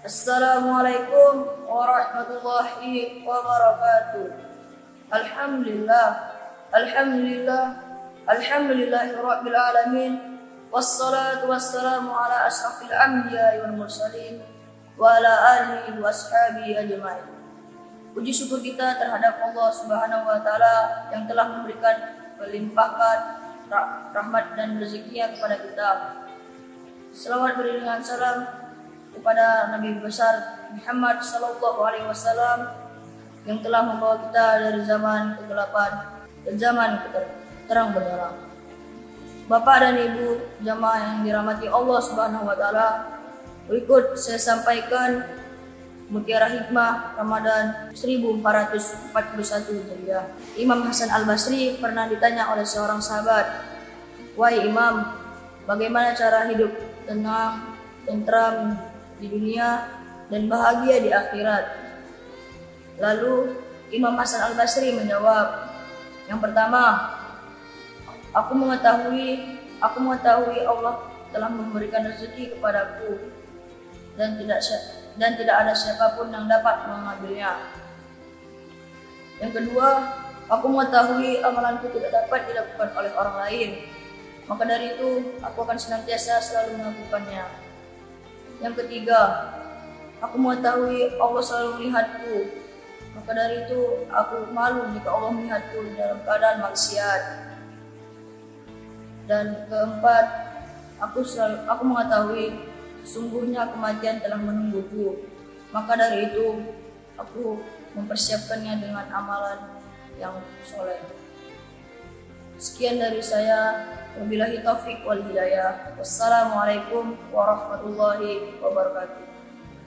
Assalamualaikum warahmatullahi wabarakatuh. Alhamdulillah, Alhamdulillah, Alhamdulillahirabbil alamin. Wassalatu wassalamu ala asrafil anbiya wal mursalin wa ala alihi wa ajma'in. Puji syukur kita terhadap Allah Subhanahu wa taala yang telah memberikan melimpahkan rahmat dan rezekinya kepada kita. Selamat beriringan salam kepada Nabi besar Muhammad Sallallahu Alaihi Wasallam yang telah membawa kita dari zaman kegelapan ke zaman terang benderang. Bapak dan Ibu jamaah yang dirahmati Allah Subhanahu wa taala, berikut saya sampaikan Mutiara Hikmah Ramadan 1441 Hijriah. Imam Hasan Al-Basri pernah ditanya oleh seorang sahabat, "Wahai Imam, bagaimana cara hidup tenang, tentram di dunia dan bahagia di akhirat?" Lalu Imam Hasan Al-Basri menjawab, "Yang pertama, Aku mengetahui, aku mengetahui Allah telah memberikan rezeki kepadaku dan tidak dan tidak ada siapa pun yang dapat mengambilnya. Yang kedua, aku mengetahui amalanku tidak dapat dilakukan oleh orang lain. Maka dari itu, aku akan senantiasa selalu melakukannya. Yang ketiga, aku mengetahui Allah selalu melihatku. Maka dari itu, aku malu jika Allah melihatku dalam keadaan maksiat. Dan keempat, aku selalu aku mengetahui sungguhnya kematian telah menungguku. Maka dari itu, aku mempersiapkannya dengan amalan yang soleh. Sekian dari saya. Wabillahi taufik wal hidayah. Wassalamualaikum warahmatullahi wabarakatuh.